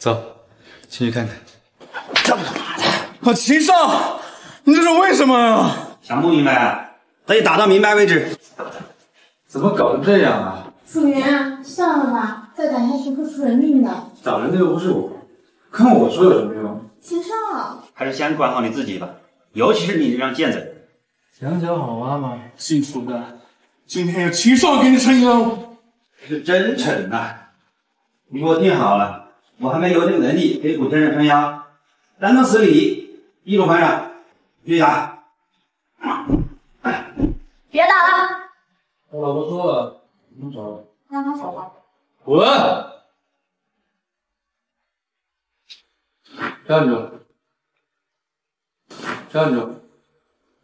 走，进去看看。他妈的！我秦少，你这是为什么啊？想不明白，得打到明白为止。怎么搞成这样啊？楚云，算了吧，再打下去会出人命的。打人的又不是我，跟我说有什么用？秦少，还是先管好你自己吧，尤其是你这张贱嘴。讲讲好挖吗。姓楚的，今天有秦少给你撑腰。是真诚呐！你给我听好了，我还没有这个能力给古天人撑腰，单刀十里，易如反掌，继续打。别打了，我老婆说了，不能找。让他走吧。滚！站住！站住！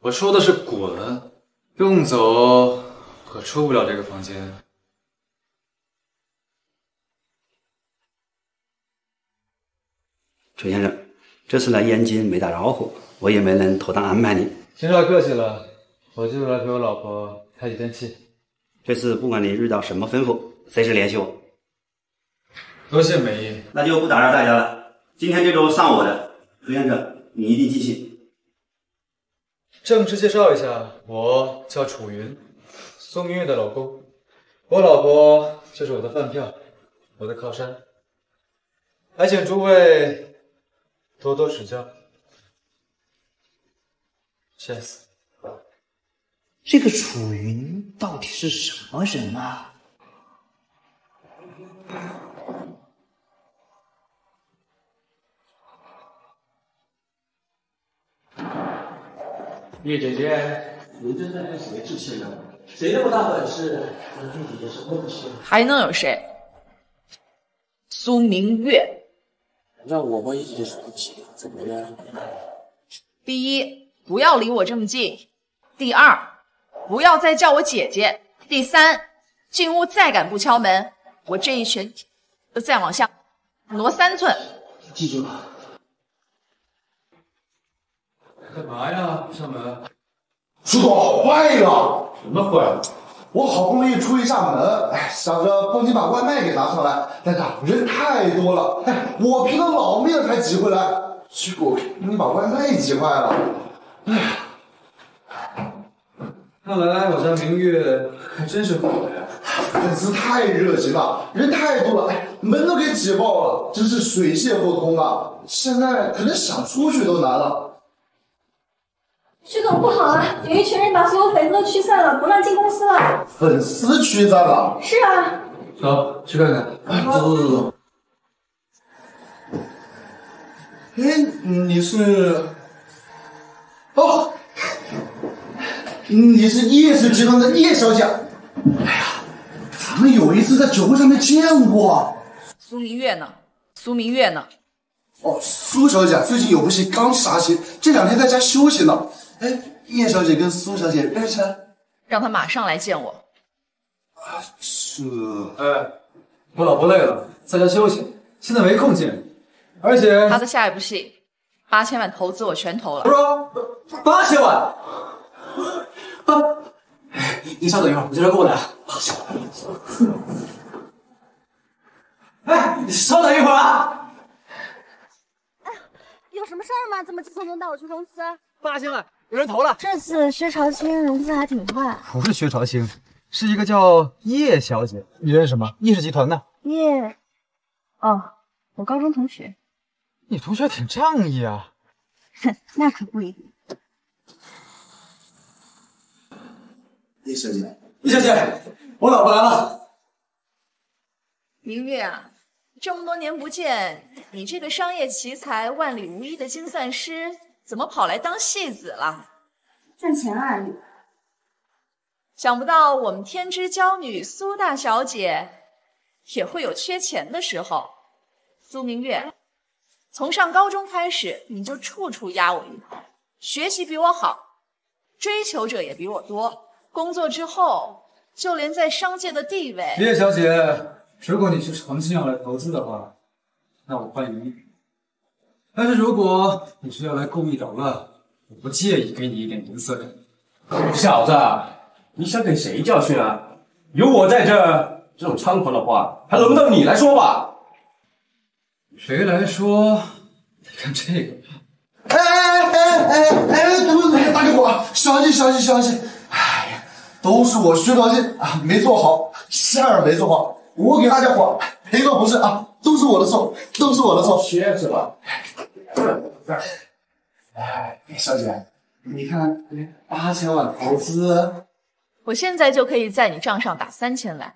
我说的是滚，用走可出不了这个房间。楚先生，这次来燕京没打招呼，我也没能妥当安排你。先生客气了，我就是来陪我老婆开几天气。这次不管你遇到什么吩咐，随时联系我。多谢美意，那就不打扰大家了。今天这周上我的，楚先生，你一定记性。正式介绍一下，我叫楚云，宋明月的老公。我老婆就是我的饭票，我的靠山。还请诸位多多指教。谢谢。这个楚云到底是什么人啊？叶姐姐，您这是跟谁置气呢？谁那么大本事，跟叶姐姐是不行？还能有谁？苏明月。让我帮叶姐姐出气，怎么样？第一，不要离我这么近；第二，不要再叫我姐姐；第三，进屋再敢不敲门，我这一拳就再往下挪三寸。记住了。干嘛呀？上门？叔叔坏了！什么坏了？我好不容易出一下门，哎，想着帮你把外卖给拿上来，但是啊人太多了，哎，我拼了老命才挤回来，结果你把外卖挤坏了，哎。看来我家明月还真是好的呀。粉丝太热情了，人太多了，哎，门都给挤爆了，真是水泄不通啊！现在可能想出去都难了。徐总不好了，有一群人把所有粉丝都驱散了，不让进公司了。粉丝驱散了？是啊。走，去看看。走走走走。哎，你是？哦，你是叶氏集团的叶小姐。哎呀，咱们有一次在酒会上面见过。苏明月呢？苏明月呢？哦，苏小姐最近有部戏刚杀青，这两天在家休息呢。哎，叶小姐跟苏小姐认识？让她马上来见我。啊，这……哎，我老婆累了，在家休息，现在没空见。而且她的下一部戏，八千万投资我全投了。不是，八千万？啊！哎，你稍等一会儿，我这边过来啊。八千万！哎，你稍等一会儿啊。有什么事儿吗？这么急匆匆带我去公司？八千了，有人投了。这次薛朝清融资还挺快。不是薛朝清，是一个叫叶小姐，你认识吗？叶氏集团的。叶，哦，我高中同学。你同学挺仗义啊。哼，那可不一定。叶小姐，叶小姐，我老婆来了。明月啊，这么多年不见，你这个商业奇才、万里无一的精算师，怎么跑来当戏子了？赚钱而已。想不到我们天之娇女苏大小姐也会有缺钱的时候。苏明月，从上高中开始，你就处处压我一头，学习比我好，追求者也比我多。工作之后，就连在商界的地位，叶小姐。如果你是诚心要来投资的话，那我欢迎你。但是如果你是要来故意捣乱，我不介意给你一点银色的。小子，你想给谁教训啊？有我在这，这种猖狂的话还轮不到你来说吧？谁来说你看这个吧？哎哎哎哎哎，对不对？大家伙，小心小心小心！哎呀，都是我薛道信啊，没做好，馅儿没做好，我给大家伙赔个不是啊，都是我的错，都是我的错。学是吧？哎，小姐，你看八千万投资，我现在就可以在你账上打三千万，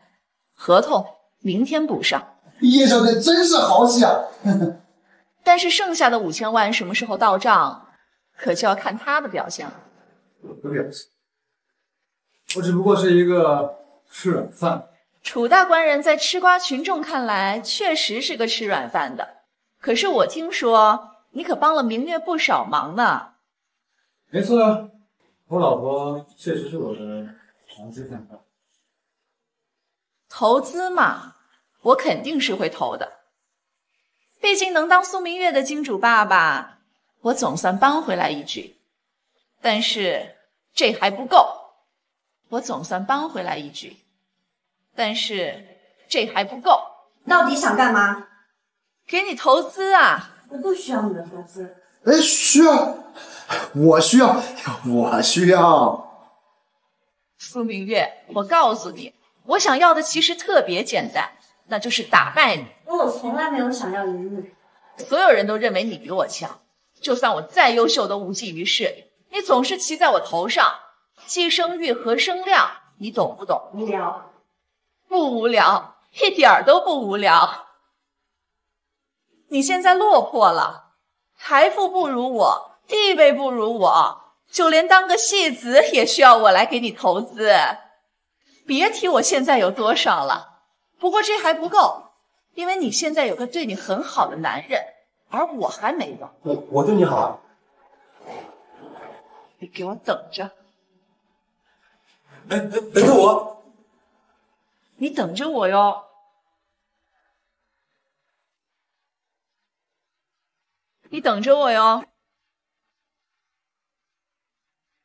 合同明天补上。叶小姐真是豪气啊！但是剩下的五千万什么时候到账，可就要看他的表现了。我的表现，我只不过是一个吃软饭。楚大官人在吃瓜群众看来确实是个吃软饭的，可是我听说你可帮了明月不少忙呢。没错啊，我老婆确实是我的长期饭票。投资嘛，我肯定是会投的。毕竟能当苏明月的金主爸爸，我总算扳回来一局。但是这还不够，我总算扳回来一局。但是这还不够，到底想干嘛？给你投资啊！我不需要你的投资。哎，需要，我需要，我需要。苏明月，我告诉你，我想要的其实特别简单，那就是打败你。我从来没有想要赢你。所有人都认为你比我强，就算我再优秀都无济于事。你总是骑在我头上，既生育和生量，你懂不懂？无聊。不无聊，一点儿都不无聊。你现在落魄了，财富不如我，地位不如我，就连当个戏子也需要我来给你投资。别提我现在有多少了。不过这还不够，因为你现在有个对你很好的男人，而我还没有。我我对你好啊。你给我等着！哎哎，等着我！你等着我哟！你等着我哟！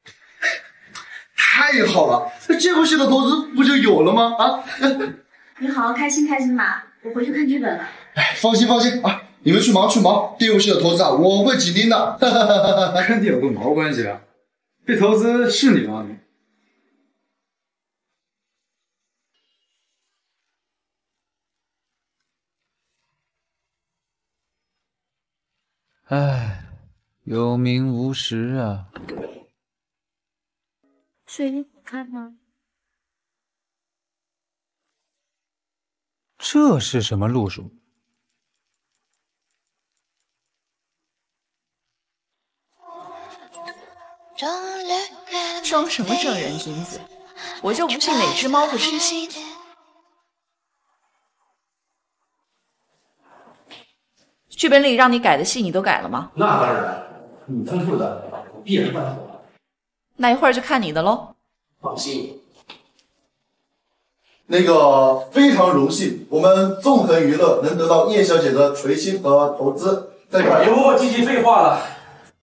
太好了，这部戏的投资不就有了吗？啊！你好好开心开心吧，我回去看剧本了。哎，放心放心啊，你们去忙去忙，这部戏的投资啊，我会紧盯的。跟你有个毛关系啊！这投资是你吗？唉，有名无实啊！睡衣好看吗？这是什么路数？装什么正人君子？我就不信哪只猫不吃腥。剧本里让你改的戏你都改了吗？那当然，你吩咐的，我必然办妥。那一会儿就看你的喽。放心。那个非常荣幸，我们纵横娱乐能得到叶小姐的垂青和投资。在这儿，别磨磨唧唧废话了。